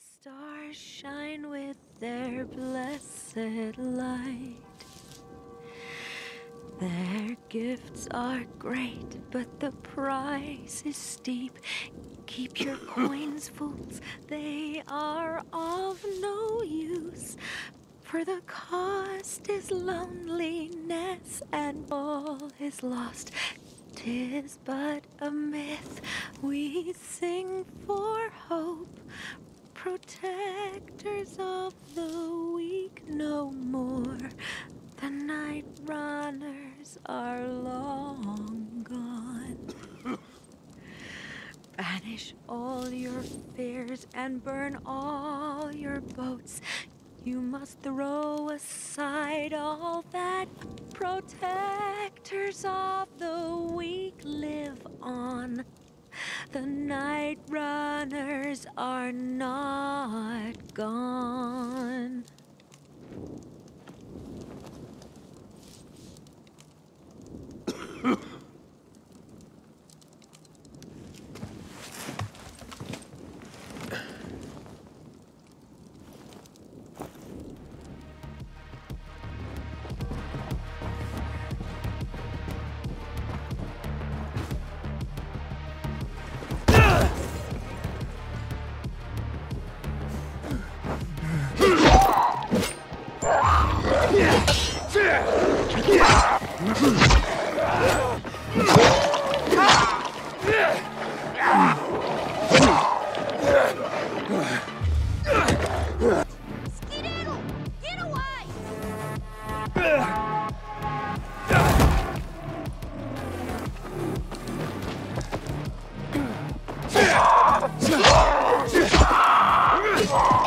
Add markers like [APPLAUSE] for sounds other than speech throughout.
The stars shine with their blessed light. Their gifts are great, but the price is steep. Keep your [COUGHS] coins, fools, they are of no use. For the cost is loneliness, and all is lost. Tis but a myth we sing for hope, protectors of the weak no more. The night runners are long gone. [LAUGHS] Banish all your fears and burn all your boats. You must throw aside all that protectors of the weak live on. The night runners are not gone.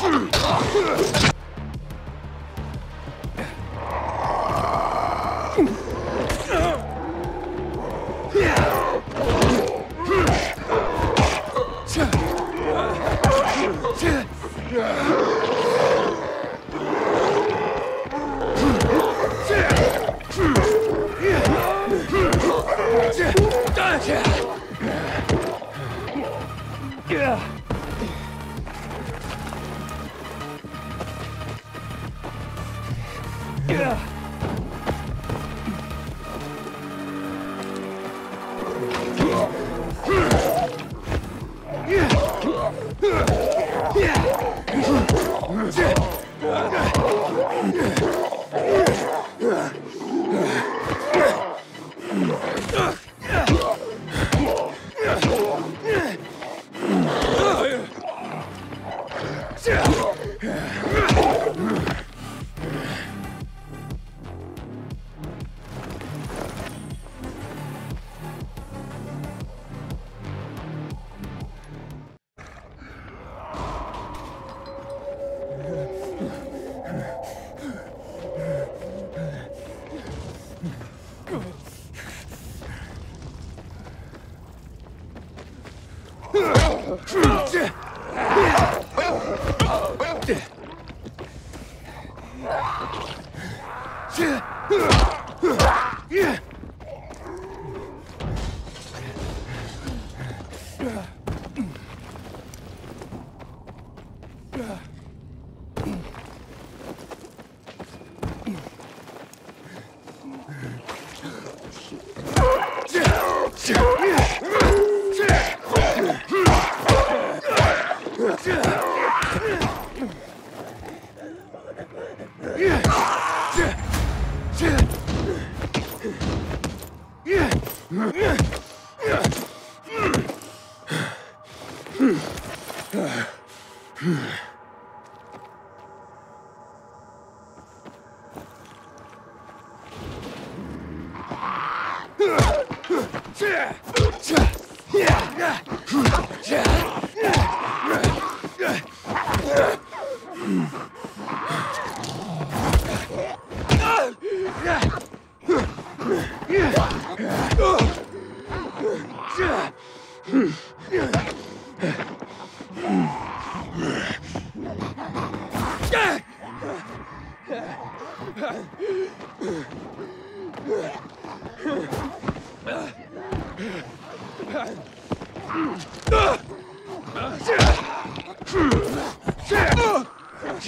Hmm. 哼 Ugh. Yeah!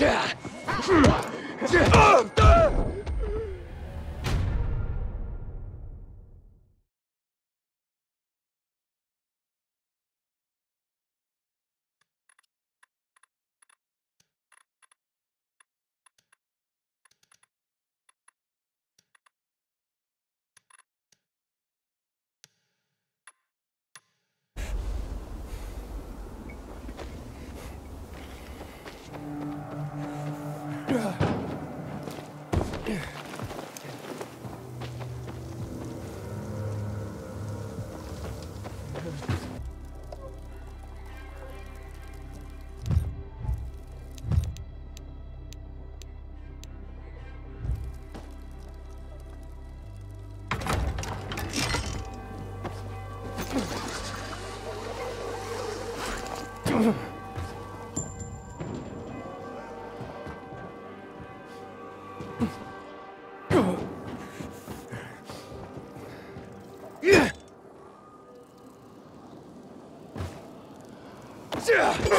Yeah! Me,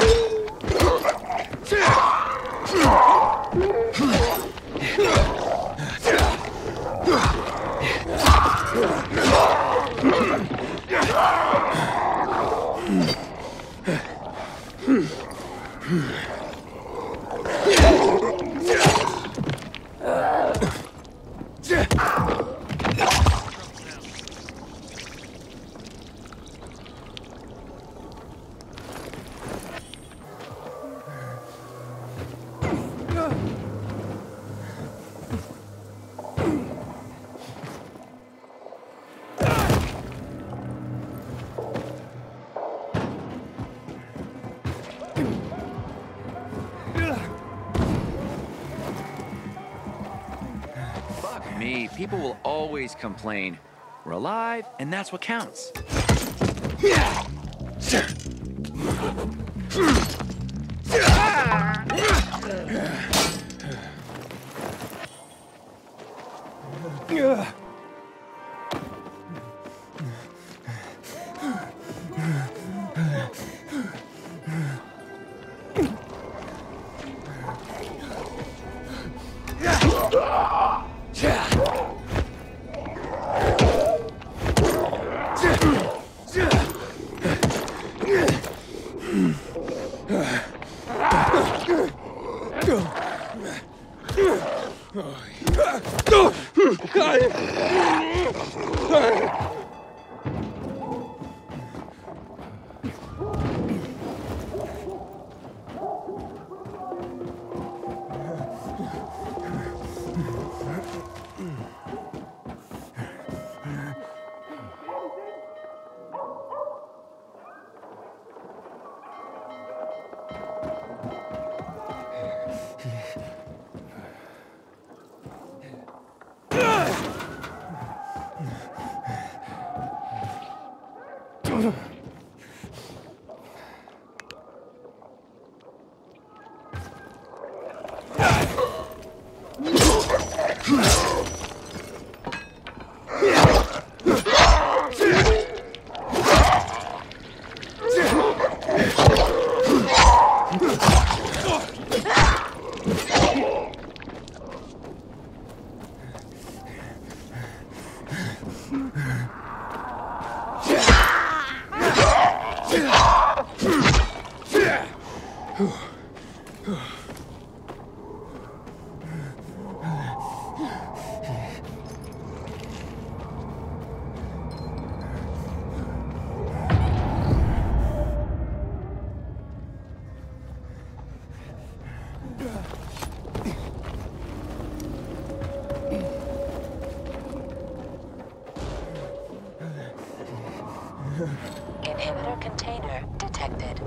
people will always complain. We're alive, and that's what counts. Inhibitor container detected.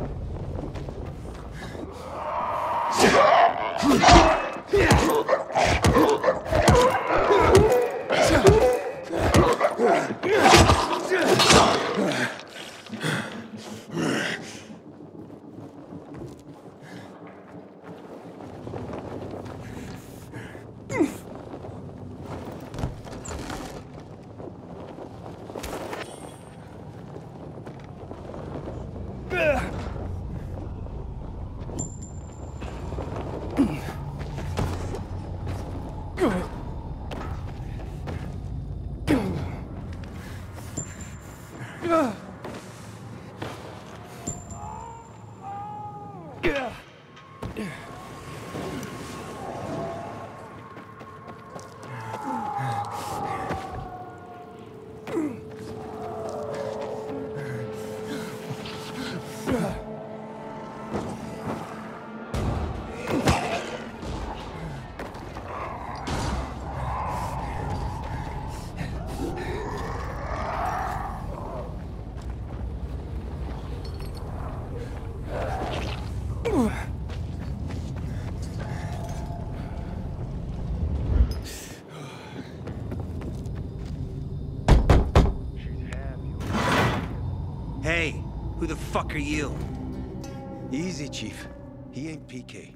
Are you? Easy, Chief. He ain't PK.